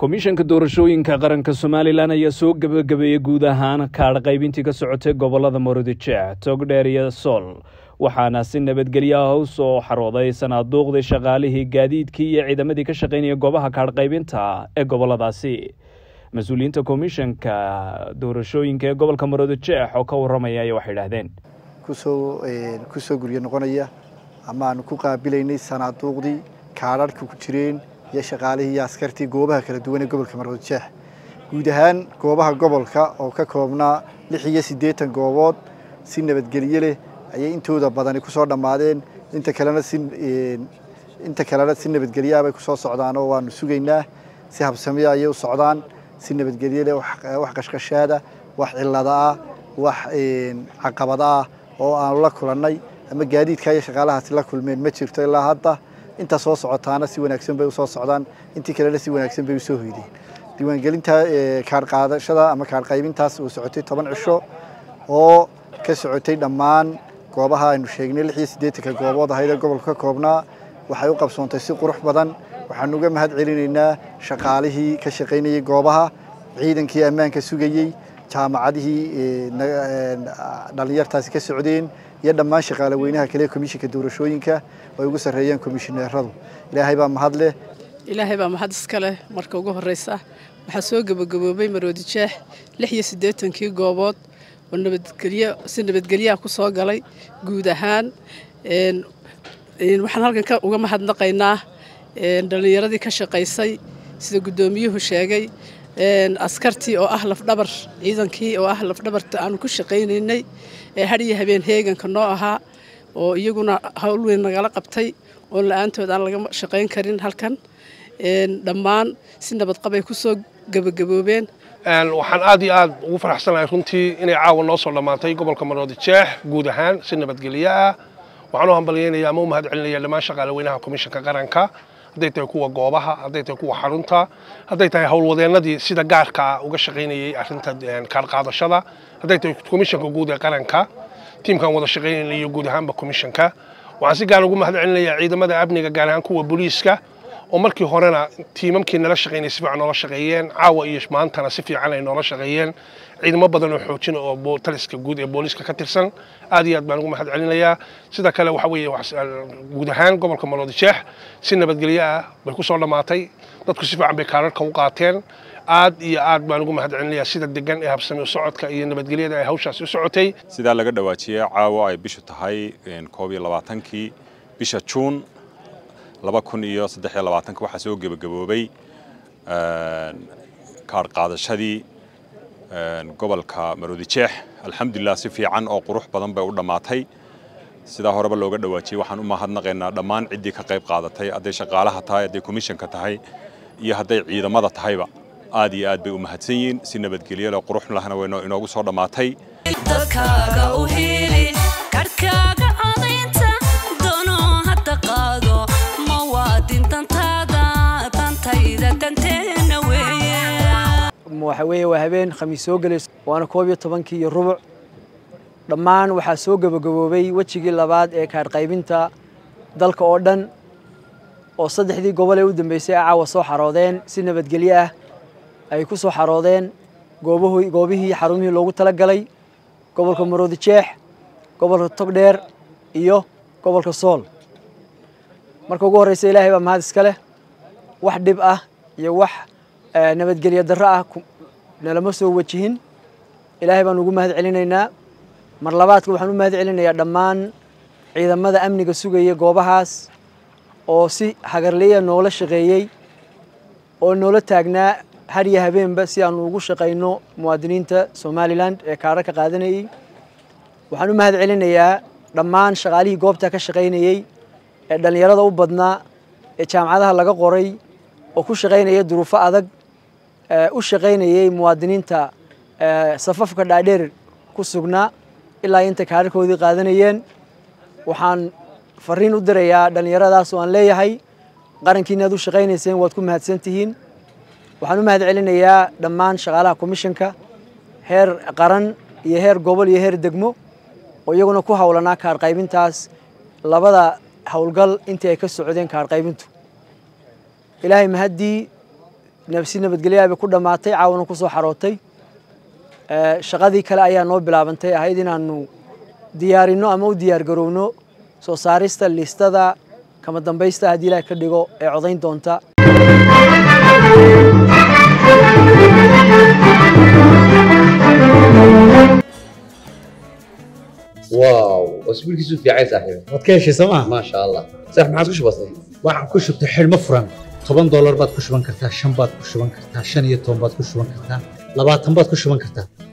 komishanka doorashooyinka qaranka somalilan ayaa soo gebagabeeyey guud ahaan kaadh qaybintii ka socotay gobollada morodijec togdheer iyo sool waxaana si nabadgelyo ah u soo xarooday sanaaduuqdii shaqaalihii gaadiidkii iyo ciidamadii ka shaqaynaya goobaha kaadh qaybinta ee goboladaasi mas'uuliyiinta komishanka doorashooyinka ee gobolka morodijec oo ka warramaya ayaa waxay idhaahdeen ku soo ku soo guryo noqonaya ama aanu ku qaabilaynay sanaaduuqdii kaadharhka ku jireen iyo shaqaalihii iyo askartii goobaha kala duwan ee gobolka maroodijeex guud ahaan goobaha gobolka oo ka koobnaa lix iyo siddeetan goobood si nabadgelyo leh ayay intooda badani ku soo dhammaadeen. Inta kalena si inta kalena si nabadgelyaah bay ku soo socdaan oo waanu sugaynaa. Si habsamiya ayay u socdaan si nabadgelyo leh wax qashqashaada wax cillada ah wax caqabada ah oo aanu la kulannay. Ama gaadiidka iyo shaqaalahaasi la kulmeen ma jirto ilaa hadda inta soo socotaana si wanaagsan bay u soo socdaan. Intii kalena si wanaagsan bay u soo hoydeen. Diiwaangelinta kaadh qaadashada ama kaadh qaybintaas uu socotay toban cisho oo ka socotay dhammaan goobaha aynu sheegnay. Lix iyo siddeetanka goobood ahayd ee gobolka ka koobnaa waxay u qabsoontay si qurux badan. Waxaanu uga mahad celinaynaa shaqaalihii ka shaqaynayey goobaha ciidankii ammaanka sugayey jaamacadihii dhallinyartaasi ka socdeen iyo dhammaan shaqaale weynaha kale komishinka doorashooyinka oo ay ugu sarreeyeen komishineeradu. Ilaahay baa mahad leh. Ilaahay baa mahad iska leh marka ugu horreysa waxaa soo gebagaboobay maroodijeex lix iyo siddeetankii goobood oo nabadgelyo si nabadgelyaha ku soo galay guud ahaan. Waxaan halkan uga mahadnaqaynaa dhallinyaradii ka shaqaysay sida guddoomiyuhu sheegay askartii oo ah lafdhabar ciidankii oo ah lafdhabarta aanu ku shaqaynaynay ee hadhiyo habeen heeganka noo ahaa oo iyaguna hawl weyn nagala qabtay oo la'aantood aan laga shaqayn karin halkan. Dhammaan si nabadqabay ku soo gebagaboobeen waxaan aad iyo aad ugu faraxsanahay runtii inay caawa noo soo dhammaatay gobolka maroodijeex guud ahaan si nabadgelyo ah. Waxaan u hambalyaynaya ama u mahad celinaya dhammaan shaqaale weynaha komishanka qaranka hadday tahay kuwa goobaha hadday tahay kuwa xarunta hadday tahay howlwadeennadii sida gaarka ah uga shaqaynayay arrinta kaarqaadashada hadday tahay komishanka guud ee qaranka tiimkan wada shaqaynayna iyo guud ahaanba komishanka waxaan si gaar ugu mahad celinayaa ciidamada amniga gaar ahaan kuwa booliiska oo markii horena tiimamkii nala shaqaynay si fiican noola shaqeeyeen caawa iyo maantana si fiican ay noola shaqeeyeen. Ciidamo badan oo xoojina oo taliska guud ee booliiska ka tirsan aad iyo aad baan ugu mahad celinayaa sida kale waxa weeye guud ahaan gobolka maroodijeex si nabadgelyo ah bay ku soo dhammaatay dadku si fiican bay kaararka u qaateen. Aad iyo aad baan ugu mahad celinayaa sida degan ee habsami u socodka iyo nabadgelyada ay hawshaasi u socotay. Sidaa laga dhawaajiyey caawa ay bishu tahay koob iyo labaatankii bisha juun waxaa soo gebagaboobay kaar qaadashadii gobolka maroodijeex alxamdulilah si fiican oo qurux badan bay u dhammaatay sidaa horeba looga dhawaajiyey waxaan u mahadnaqaynaa dhammaan ciddii ka qayb qaadatay hadday shaqaalaha tahay hadday komishanka tahay iyo hadday ciidamada tahayba. Aad iyo aad bay u mahadsan yihiin si nabadgelyo leh qurux lahna way inoogu soo dhammaatay waxa weeye waa habeen khamiis soo gelayso waana koob iyo tobankii iyo rubuc. Dhammaan waxaa soo gebagaboobay wejigii labaad ee kaadh qaybinta dalka oo dhan oo saddexdii gobol ee u dambeysay caawa soo xaroodeen si nabadgelyo ah ay ku soo xaroodeen. Goobahu goobihii xarumihii loogu tala galay gobolka maroodijeex gobolka togdheer iyo gobolka sool. Marka ugu horreysa ilaahay baa mahad iska leh. Wax dhib ah iyo wax nabadgelyo darro ah nalama soo wajihin. Ilaahay baan ugu mahad celinaynaa mar labaadka waxaan u mahad celinayaa dhammaan ciidamada amniga sugaya goobahaas oo si hagarleya noola shaqeeyey oo noola taagnaa hariya habeenba si aanu ugu shaqayno muwaadiniinta somalilan ee kaadha ka qaadanayey. Waxaan u mahad celinayaa dhammaan shaqaalihii goobta ka shaqaynayey ee dhallinyarada u badnaa ee jaamacadaha laga qoray oo ku shaqaynaya duruufo adag u shaqaynayey muwaadiniinta safafka dhaadheer ku sugnaa ilaa inta kaararkoodii qaadanayeen. Waxaan fariin u dirayaa dhallinyaradaas oo aan leeyahay qarankiina aad u shaqaynayseen waad ku mahadsan tihiin. Waxaan u mahad celinayaa dhammaan shaqaalaha komishanka heer qaran iyo heer gobol iyo heer degmo oo iyaguna ku howlanaa kaar qaybintaas labada howlgal intii ay ka socdeen kaar qaybintu ilaahay mahaddii si nabadgelyaha bay ku dhammaatay caawana ku soo xarootay shaqadii kale ayaa noo bilaabantay ahayd inaanu diyaarinno ama u diyaar garowno soo saarista liistada kama dambaysta haddii ilaah ka dhigo ee codayn doonta واو اسبوع كيسو في عايز صاحبي waad ka heshay sooma ما شاء الله صح ما عادش بسيط waxaan ku shubtay xidhmo furan toban doolar baad ku shuban kartaa shan baad ku shuban kartaa shan iyo toban baad ku shuban kartaa labaatan baad ku shuban kartaa